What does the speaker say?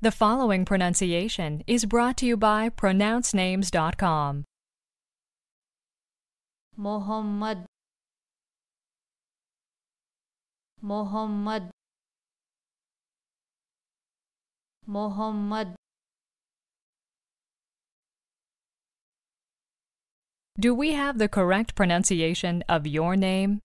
The following pronunciation is brought to you by pronouncenames.com. Mohammad. Mohammad. Mohammad. Do we have the correct pronunciation of your name?